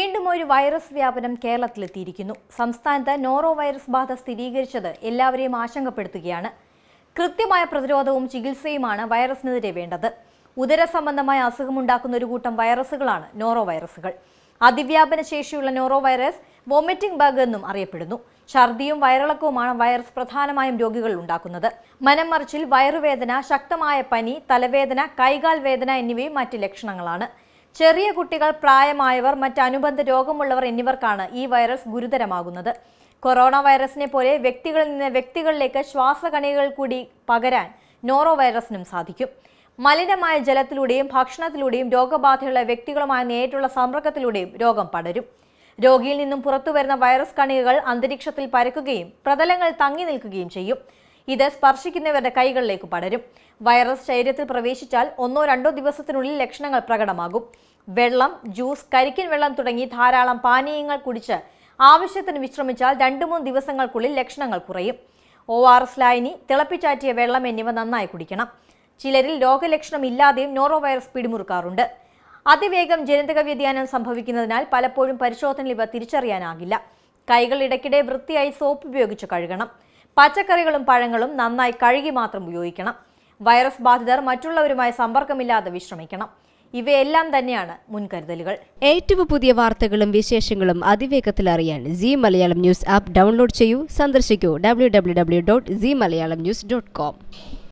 വീണ്ടും ഒരു വൈറസ് വ്യാപനം കേരളത്തിലെത്തിയിരിക്കുന്നു. സംസ്ഥാനത്ത് നോറോ വൈറസ് ബാധ സ്ഥിരീകരിച്ചത് എല്ലാവരെയും ആശങ്കപ്പെടുത്തുകയാണ്. കൃത്യമായ പ്രതിരോധവും ചികിത്സയുമാണ് വൈറസിനെതിരെ വേണ്ടത്. ഉദര സംബന്ധമായ അസുഖമുണ്ടാക്കുന്ന ഒരു കൂട്ടം വൈറസുകളാണ് നോറോ വൈറസുകൾ. അതിവ്യാപന ശേഷിയുള്ള നോറോ വൈറസ് വോമിറ്റിംഗ് ബഗ് എന്നും അറിയപ്പെടുന്നു. ഛർദിയും വയറിളക്കവുമാണ് വൈറസ് പ്രധാനമായും രോഗികളിൽ ഉണ്ടാക്കുന്നത്. മനംമറിച്ചിൽ വയറുവേദന ശക്തമായ പനി തലവേദന കൈകാൽ വേദന എന്നിവയും മറ്റ് ലക്ഷണങ്ങളാണ്. ചെറിയ കുട്ടികൾ പ്രായമായവർ മറ്റ് അനുബന്ധ രോഗമുള്ളവർ എന്നിവർക്കാണ് ഈ വൈറസ് ഗുരുതരമാകുന്നത്. കൊറോണ വൈറസിനെ പോലെ വ്യക്തികളിൽ നിന്ന് വ്യക്തികളിലേക്ക് ശ്വാസകണികൾ കൂടി പകരാൻ നോറോ വൈറസിനും സാധിക്കും. മലിനമായ ജലത്തിലൂടെയും ഭക്ഷണത്തിലൂടെയും രോഗബാധയുള്ള വ്യക്തികളുമായി നേരിട്ടുള്ള സമ്പർക്കത്തിലൂടെയും രോഗം പടരും. രോഗിയിൽ നിന്നും പുറത്തുവരുന്ന വൈറസ് കണികകൾ അന്തരീക്ഷത്തിൽ പരക്കുകയും പ്രതലങ്ങൾ തങ്ങി നിൽക്കുകയും ചെയ്യും. ഇത് സ്പർശിക്കുന്നവരുടെ കൈകളിലേക്ക് പടരും. വൈറസ് ശരീരത്തിൽ പ്രവേശിച്ചാൽ ഒന്നോ രണ്ടോ ദിവസത്തിനുള്ളിൽ ലക്ഷണങ്ങൾ പ്രകടമാകും. വെള്ളം ജ്യൂസ് കരിക്കിൻ വെള്ളം തുടങ്ങി ധാരാളം പാനീയങ്ങൾ കുടിച്ച് ആവശ്യത്തിന് വിശ്രമിച്ചാൽ രണ്ടു മൂന്ന് ദിവസങ്ങൾക്കുള്ളിൽ ലക്ഷണങ്ങൾ കുറയും. ഒ ആർ എസ് ലായനി തിളപ്പിച്ചാറ്റിയ വെള്ളം എന്നിവ നന്നായി കുടിക്കണം. ചിലരിൽ രോഗലക്ഷണം ഇല്ലാതെയും നോറോ വൈറസ് പിടിമുറുക്കാറുണ്ട്. അതിവേഗം ജനിതക വ്യതിയാനം സംഭവിക്കുന്നതിനാൽ പലപ്പോഴും പരിശോധനയിൽ ഇവ തിരിച്ചറിയാനാകില്ല. കൈകൾ ഇടയ്ക്കിടെ വൃത്തിയായി സോപ്പ് ഉപയോഗിച്ച് കഴുകണം. പച്ചക്കറികളും പഴങ്ങളും നന്നായി കഴുകി മാത്രം ഉപയോഗിക്കണം. വൈറസ് ബാധിതർ മറ്റുള്ളവരുമായി സമ്പർക്കമില്ലാതെ വിശ്രമിക്കണം. ഇവയെല്ലാം തന്നെയാണ് മുൻകരുതലുകൾ. ഏറ്റവും പുതിയ വാർത്തകളും വിശേഷങ്ങളും അതിവേഗത്തിൽ അറിയാൻ Zee Malayalam news app download ചെയ്യൂ. സന്ദർശിക്കൂ. W W W dot Zee Malayalam news dot com